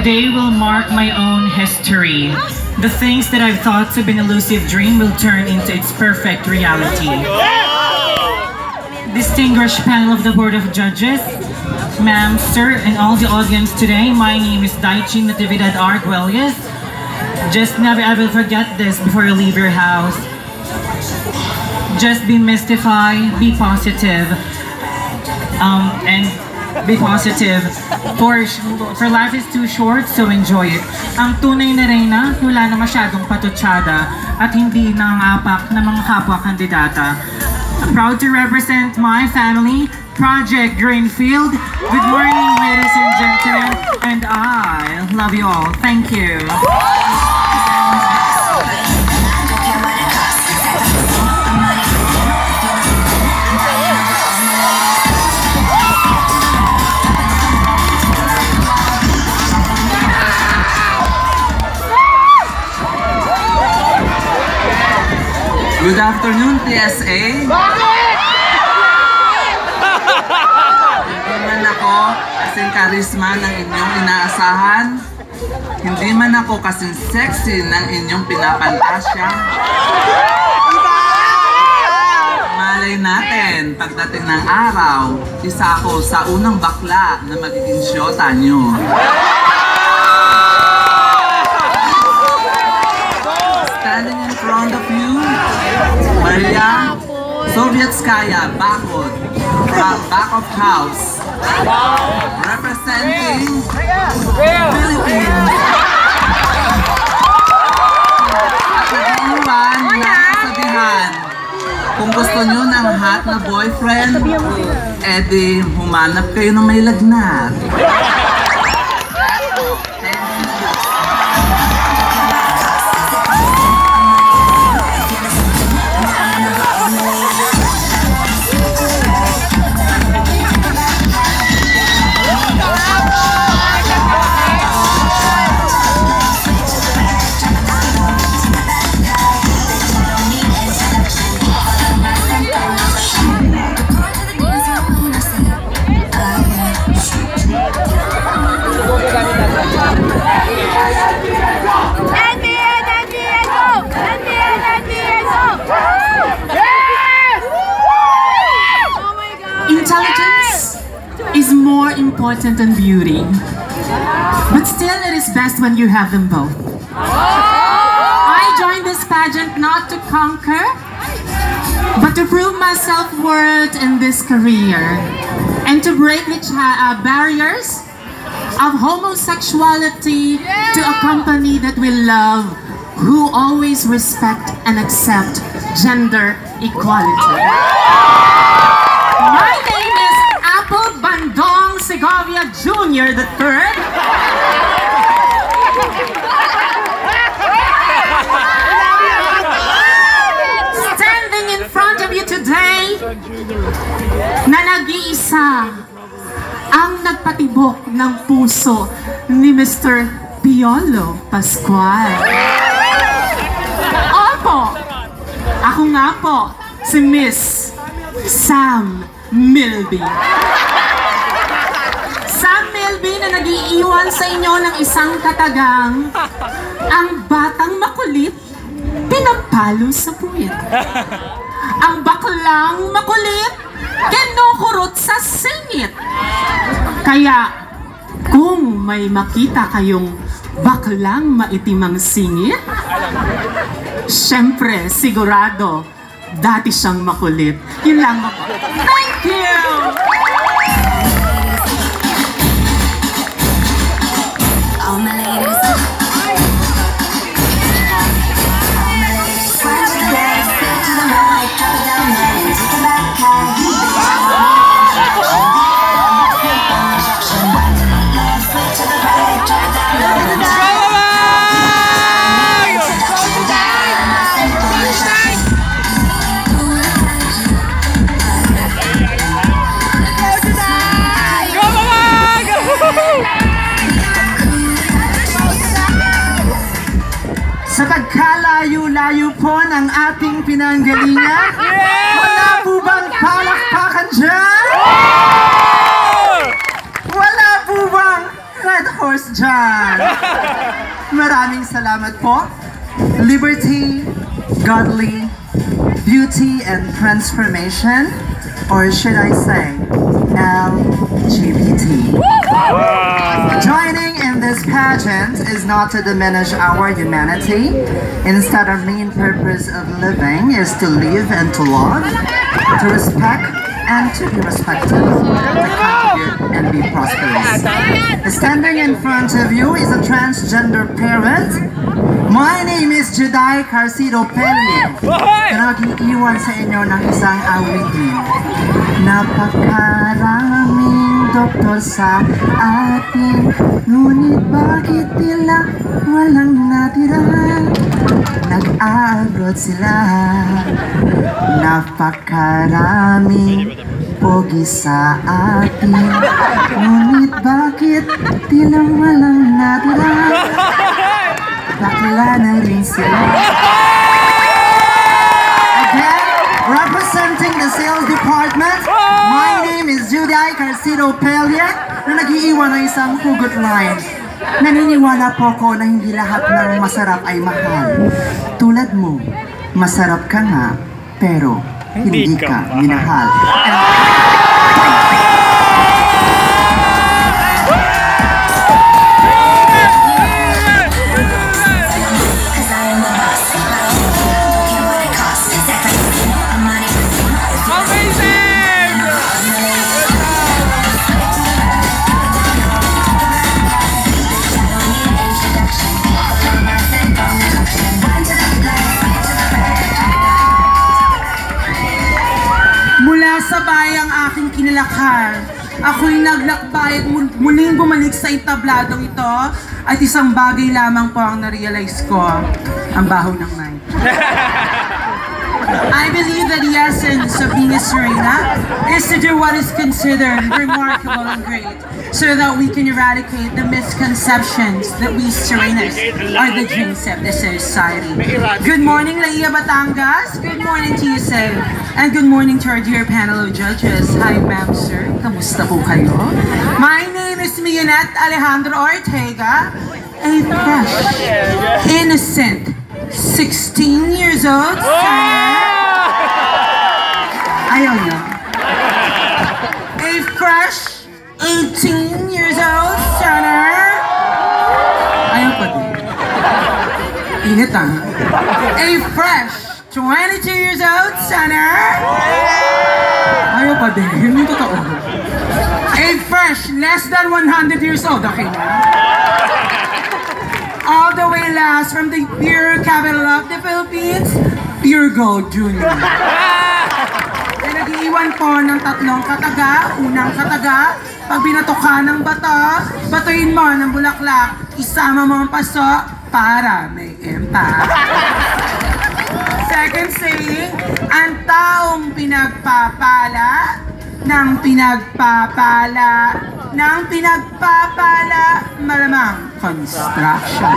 Today will mark my own history. The things that I've thought to be an elusive dream will turn into its perfect reality. Distinguished panel of the Board of Judges, ma'am, sir, and all the audience today, my name is Daichi Natividad Arguelles. Just never ever forget this before you leave your house. Just be mystified, be positive, um, and be positive. For, for life is too short, so enjoy it. Ang tunay na reyna, wala na masyadong patutsada at hindi nangapak ng mga kapwa kandidata. I'm proud to represent my family, Project Greenfield. Good morning, ladies and gentlemen, and I love you all. Thank you. Good afternoon, TSA. Hindi man ako kasing karisma ng inyong inaasahan. Hindi man ako kasing sexy ng inyong pinapantasya. Malay natin, pagdating ng araw, isa ako sa unang bakla na magiging syota nyo. Standing in front of you, Maria Sovietskaya Bakod from back of house. Representing Philippines. At na kasabihan. Kung gusto nyo ng hot na boyfriend, edi humanap kayo ng may lagnat. Important than beauty. But still, it is best when you have them both. I joined this pageant not to conquer, but to prove my self-worth in this career and to break the uh, barriers of homosexuality to a company that we love who always respect and accept gender equality. Jr. the third. Standing in front of you today na nag-iisa ang nagpatibok ng puso ni Mr. Piolo Pascual. Opo, ako nga po, si Miss Sam Milby. Sam Milby na nag-iiwan sa inyo ng isang katagang, ang batang makulit, pinapalo sa puwit. Ang baklang makulit, kinukurot sa singit. Kaya, kung may makita kayong baklang maitimang singit, syempre, sigurado, dati siyang makulit. Yun lang ako. Thank you! Dyan? Maraming salamat po. Liberty, godly, beauty, and transformation, or should I say, LGBT. Joining in this pageant is not to diminish our humanity. Instead, our main purpose of living is to live and to love, to respect and to be respected, and be prosperous. Standing in front of you is a transgender parent. My name is Juday Carcido Pelle. Nag-iiwan sa inyo ng isang awitin. Napakaraming doktor sa atin. Ngunit bakit tila walang natira? Nag-abroad sila. Napakaraming pogi sa atin. Ngunit bakit tila walang natira? Bakla na rin sila. Again, representing the sales department, is Juday Carcido Pelia na nag-iiwan ng isang hugot line. Naniniwala po ko na hindi lahat ng masarap ay mahal. Tulad mo, masarap ka nga, pero hindi ka minahal. Cause kinalakhan, ako'y naglakbay at mul- muling bumalik sa itabladong ito at isang bagay lamang po ang narealize ko, ang baho ng night. I believe that the essence of being a Serena is to do what is considered remarkable and great so that we can eradicate the misconceptions that we Serenas are the jinx of the society. Good morning, Laia Batangas. Good morning to you, Sir. And good morning to our dear panel of judges. Hi, ma'am, sir. Kamusta po kayo? My name is Mionette Alejandro Ortega, a fresh, innocent, 16 years old, Ayaw niya. A fresh 18 years old center. Din. Init ah. A fresh 22 years old center. Ayaw pa din. Yun yung totoo. A fresh less than 100 years old. Okay na? All the way last from the pure capital of the Philippines, Pure Gold Jr. Ay nag-iiwan po ng tatlong kataga. Unang kataga, pag binato ka ng bato, batuin mo ng bulaklak, isama mo ang paso para may impact. Second saying, ang taong pinagpapala ng pinagpapala ng pinagpapala malamang construction.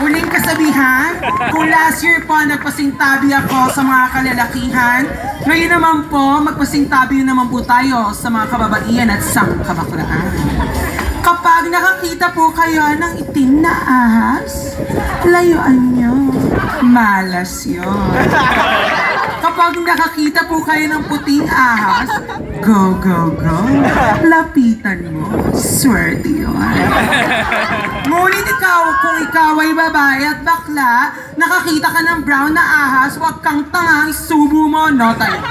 Huling kasabihan, kung last year po nagpasingtabi ako sa mga kalalakihan, ngayon naman po magpasingtabi naman po tayo sa mga kababaihan at sangkabakulaan. Kapag nakakita po kayo ng itim na ahas, layuan nyo. Malas yun. Kapag nakakita po kayo ng puting ahas, go, go, go. Lapitan mo. Swerte yun. Ngunit ikaw, kung ikaw ay babae at bakla, nakakita ka ng brown na ahas, huwag kang tanga, isubo mo, no tayo.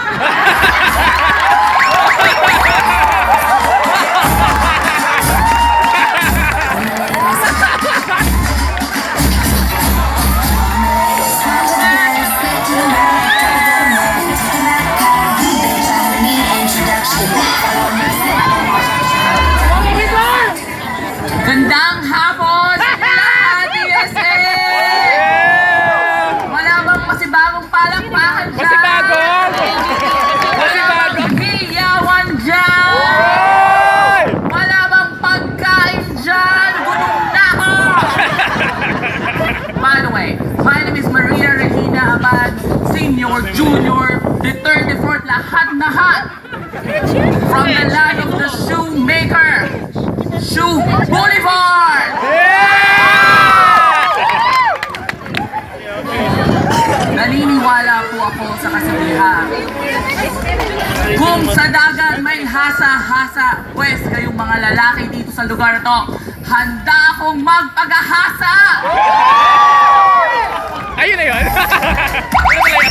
Lahat-lahat from the land of the shoemaker, Shoe Boulevard! Naniniwala po ako sa kasabihan. Kung sa dagat may hasa-hasa, pues kayong mga lalaki dito sa lugar to, handa akong magpagahasa! Ayun na yun.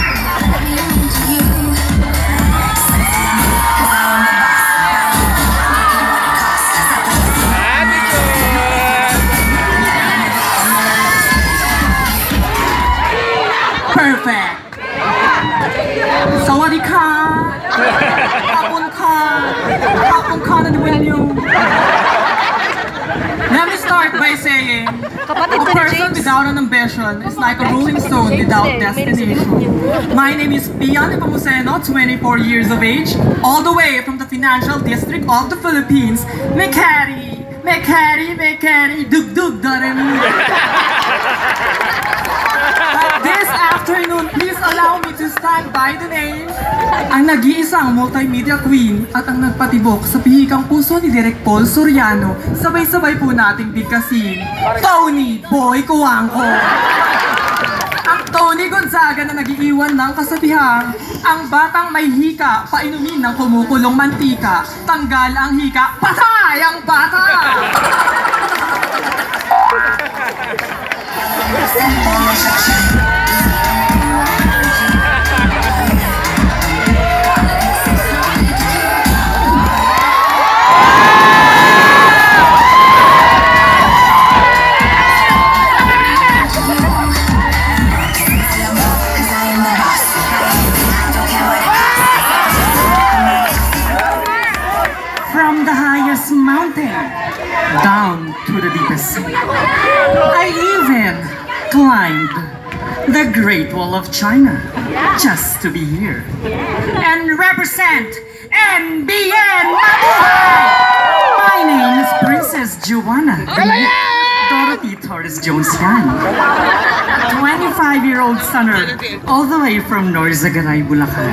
saying, a person without an ambition is like a rolling stone without destination. My name is Pian Ipamuseno, 24 years of age, all the way from the financial district of the Philippines. Mekari! Mekari! Mekari! Dug dug daremi! This afternoon, please allow me to stand by the name ang nag-iisang multimedia queen at ang nagpatibok sa pihikang puso ni Direk Paul Soriano. Sabay-sabay po nating bigkasin, Tony Boy Kuwangko. Ang Tony Gonzaga na nagiiwan ng kasabihang, ang batang may hika, painumin ng kumukulong mantika, tanggal ang hika, patay ang bata! From of China just to be here and represent MBN Mabuhay! My name is Princess Joanna oh, Dorothy Torres Jones yan. 25-year-old stunner all the way from Norzagaray, Bulacan.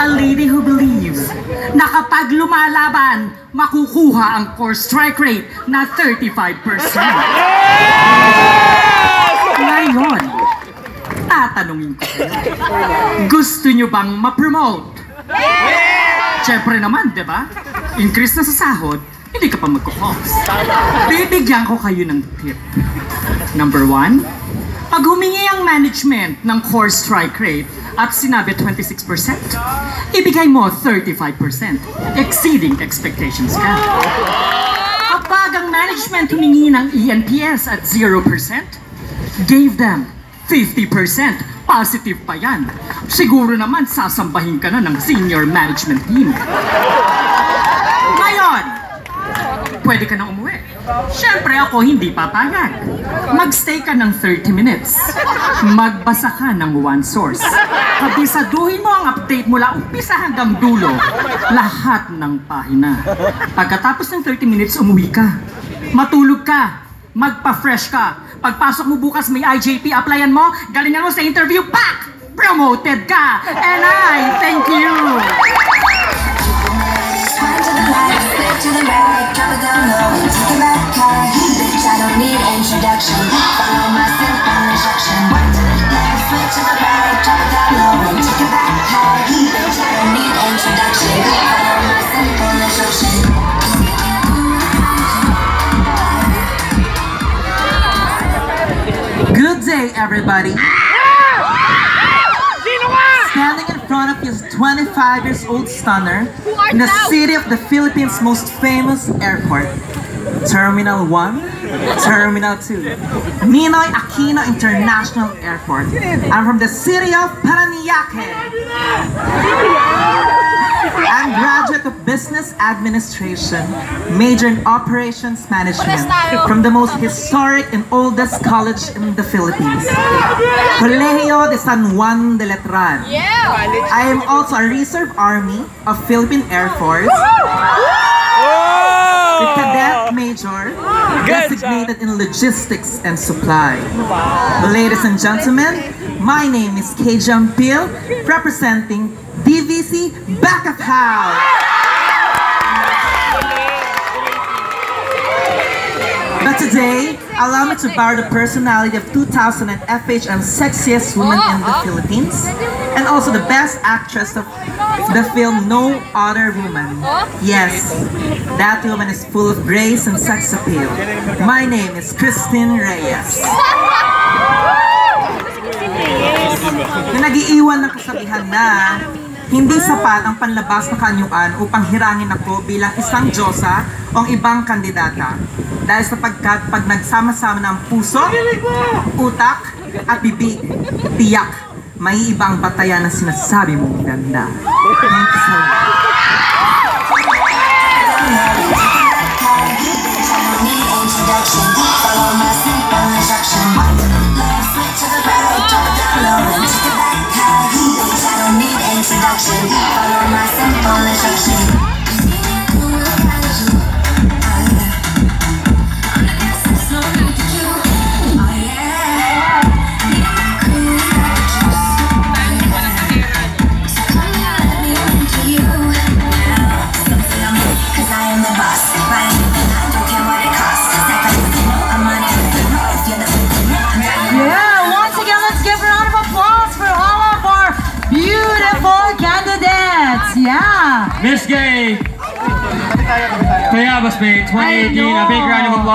A lady who believes na kapag lumalaban, makukuha ang core strike rate na 35%. Ngayon, tatanungin ko kayo. Gusto nyo bang ma-promote? Siyempre naman, di ba? Increase na sa sahod, hindi ka pa magkukos. Bibigyan ko kayo ng tip. Number one, pag humingi ang management ng core strike rate at sinabi 26%, ibigay mo 35%, exceeding expectations ka. Kapag ang management humingi ng ENPS at 0%, gave them 50%. Positive pa yan. Siguro naman sasambahin ka na ng senior management team. Ngayon, pwede ka na umuwi. Siyempre ako hindi papayag. Magstay ka ng 30 minutes. Magbasa ka ng one source. Kabisaduhin mo ang update mula umpisa hanggang dulo. Lahat ng pahina. Pagkatapos ng 30 minutes, umuwi ka. Matulog ka. Magpa-fresh ka. Pagpasok mo bukas may IJP, applyan mo, galingan mo sa interview, pak! Promoted ka! And I thank you! Flip to the right, drop it down low and take it back high. Everybody. Standing in front of his 25 years old stunner in the city of the Philippines' most famous airport. Terminal 1, Terminal 2, Ninoy Aquino International Airport. I'm from the city of Paranaque. I'm graduate of Business Administration, major in Operations Management from the most historic and oldest college in the Philippines, Colegio de San Juan de Letran. I am also a Reserve Army of Philippine Air Force, the Cadet Major, designated in Logistics and Supply. Ladies and gentlemen, my name is K. Jampil, representing DVC Back of House. But today, allow me to borrow the personality of 2000 and FHM sexiest woman in the Philippines and also the best actress of the film No Other Woman. Yes, that woman is full of grace and sex appeal. My name is Christine Reyes. na nag-iiwan ng kasabihan na hindi sapat ang panlabas na kanyuan upang hirangin ako bilang isang Diyosa o ang ibang kandidata. Dahil sapagkat pag nagsama-sama ng puso, utak, at bibig, tiyak, may ibang batayan na sinasabi mong ganda. Follow my simple instruction. Left foot to the right, drop down low and take introduction. Follow my simple instruction.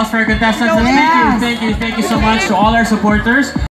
A big round of applause for our contestants. And thank you, Yes. thank you, thank you so much to all our supporters.